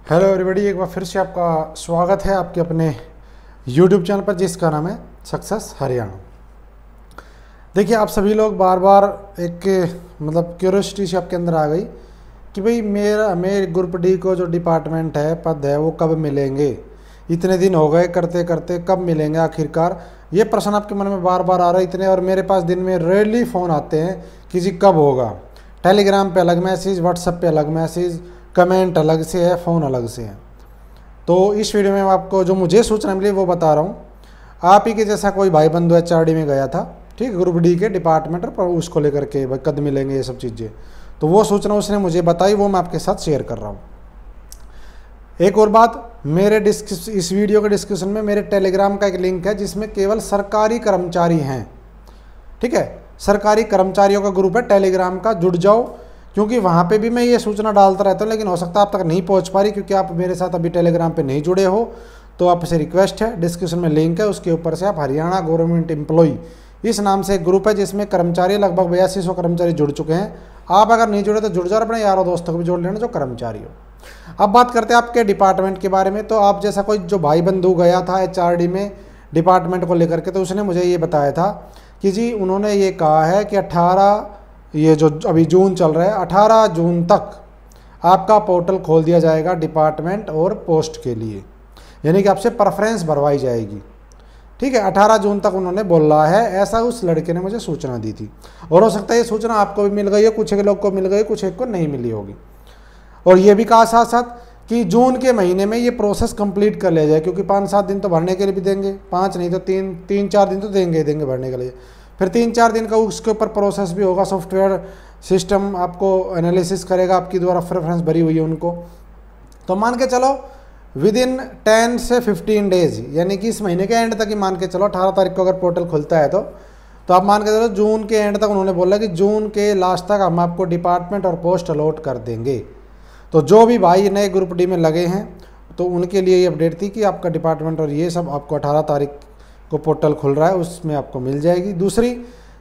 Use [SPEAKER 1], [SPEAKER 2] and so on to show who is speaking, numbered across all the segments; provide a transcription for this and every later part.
[SPEAKER 1] Hello everybody, एक बार फिर से आपका स्वागत है आपके अपने यूट्यूब चैनल पर, जिसका नाम है सक्सेस हरियाणा। देखिए, आप सभी लोग बार बार एक मतलब क्यूरियोसिटी से आपके अंदर आ गई कि भाई मेरा, मेरे ग्रुप डी को जो डिपार्टमेंट है, पद है, वो कब मिलेंगे? इतने दिन हो गए करते करते कब मिलेंगे आखिरकार? ये प्रश्न आपके मन में बार बार आ रहा है इतने, और मेरे पास दिन में रेयरली फ़ोन आते हैं कि जी कब होगा। टेलीग्राम पे अलग मैसेज व्हाट्सएप पे अलग मैसेज कमेंट अलग से है, फ़ोन अलग से है। तो इस वीडियो में आपको जो मुझे सूचना मिली वो बता रहा हूँ। आप ही के जैसा कोई भाई बंधु एचआरडी में गया था, ठीक, ग्रुप डी के डिपार्टमेंट पर उसको लेकर के कद मिलेंगे ये सब चीज़ें। तो वो सूचना उसने मुझे बताई, वो मैं आपके साथ शेयर कर रहा हूँ। एक और बात, मेरे इस वीडियो के डिस्क्रिप्शन में मेरे टेलीग्राम का एक लिंक है, जिसमें केवल सरकारी कर्मचारी हैं। ठीक है, सरकारी कर्मचारियों का ग्रुप है, टेलीग्राम का, जुड़ जाओ। क्योंकि वहाँ पे भी मैं ये सूचना डालता रहता हूँ, लेकिन हो सकता है आप तक नहीं पहुँच पा रही, क्योंकि आप मेरे साथ अभी टेलीग्राम पे नहीं जुड़े हो। तो आपसे रिक्वेस्ट है डिस्क्रिप्शन में लिंक है, उसके ऊपर से आप हरियाणा गवर्नमेंट एम्प्लॉई इस नाम से एक ग्रुप है जिसमें कर्मचारी लगभग बयासी सौ कर्मचारी जुड़ चुके हैं। आप अगर नहीं जुड़े तो जुड़ जाओ अपने यारों दोस्तों को भी जोड़ लेना जो कर्मचारी हो। अब बात करते हैं आपके डिपार्टमेंट के बारे में। तो आप जैसा कोई जो भाई बंधु गया था एचआरडी में डिपार्टमेंट को लेकर के तो उसने मुझे ये बताया था कि जी उन्होंने ये कहा है कि 18 ये जो अभी जून चल रहा है 18 जून तक आपका पोर्टल खोल दिया जाएगा डिपार्टमेंट और पोस्ट के लिए। यानी कि आपसे प्रेफरेंस भरवाई जाएगी। ठीक है 18 जून तक उन्होंने बोला है, ऐसा उस लड़के ने मुझे सूचना दी थी। और हो सकता है ये सूचना आपको भी मिल गई है, कुछ एक लोग को मिल गई कुछ एक को नहीं मिली होगी। और ये भी कहा साथ साथ कि जून के महीने में ये प्रोसेस कंप्लीट कर लिया जाए, क्योंकि पाँच सात दिन तो भरने के लिए भी देंगे, पाँच नहीं तो तीन तीन चार दिन तो देंगे देंगे भरने के लिए। फिर तीन चार दिन का उसके ऊपर प्रोसेस भी होगा सॉफ्टवेयर सिस्टम आपको एनालिसिस करेगा, आपकी द्वारा प्रेफरेंस भरी हुई है उनको। तो मान के चलो विद इन टेन से फिफ्टीन डेज़ यानी कि इस महीने के एंड तक ही मान के चलो, अठारह तारीख को अगर पोर्टल खुलता है तो तो आप मान के चलो, जून के एंड तक उन्होंने बोला कि जून के लास्ट तक हम आपको डिपार्टमेंट और पोस्ट अलॉट कर देंगे। तो जो भी भाई नए ग्रुप डी में लगे हैं तो उनके लिए ये अपडेट थी कि आपका डिपार्टमेंट और ये सब आपको 18 तारीख को पोर्टल खुल रहा है, उसमें आपको मिल जाएगी। दूसरी,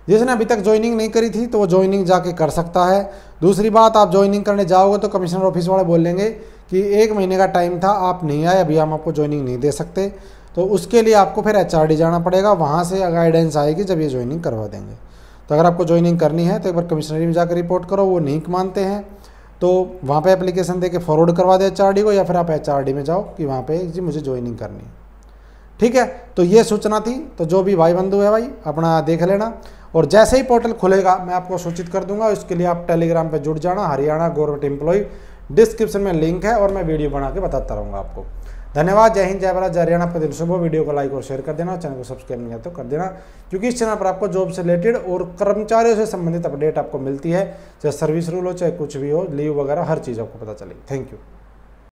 [SPEAKER 1] जिसने अभी तक ज्वाइनिंग नहीं करी थी तो वो ज्वाइनिंग जाके कर सकता है। दूसरी बात, आप ज्वाइनिंग करने जाओगे तो कमिश्नर ऑफ़िस वाले बोल लेंगे कि एक महीने का टाइम था, आप नहीं आए, अभी हम आपको ज्वाइनिंग नहीं दे सकते। तो उसके लिए आपको फिर एचआरडी जाना पड़ेगा, वहाँ से गाइडेंस आएगी जब ये ज्वाइनिंग करवा देंगे। तो अगर आपको ज्वाइनिंग करनी है तो एक बार कमिश्नरी में जाकर रिपोर्ट करो, वो नहीं मानते हैं। तो वहाँ पे एप्लीकेशन दे के फॉरवर्ड करवा दे एच को, या फिर आप एचआरडी में जाओ कि वहाँ पे, जी, मुझे ज्वाइनिंग करनी है। ठीक है? तो ये सूचना थी। तो जो भी भाई बंधु है भाई, अपना देख लेना। और जैसे ही पोर्टल खुलेगा, मैं आपको सूचित कर दूँगा, इसके लिए आप टेलीग्राम पे जुड़ जाना। हरियाणा गवर्नमेंट एम्प्लॉय डिस्क्रिप्शन में लिंक है और मैं वीडियो बना के बताता रहूँगा आपको। धन्यवाद। जय हिंद, जय भारत, जय हरियाणा। आपका दिन शुभ वीडियो को लाइक और शेयर कर देना। चैनल को सब्सक्राइब नहीं है तो कर देना। क्योंकि इस चैनल पर आपको जॉब से रिलेटेड और कर्मचारियों से संबंधित अपडेट आपको मिलती है। चाहे सर्विस रूल हो, चाहे कुछ भी हो, लीव वगैरह, हर चीज़ आपको पता चलेगी। Thank you.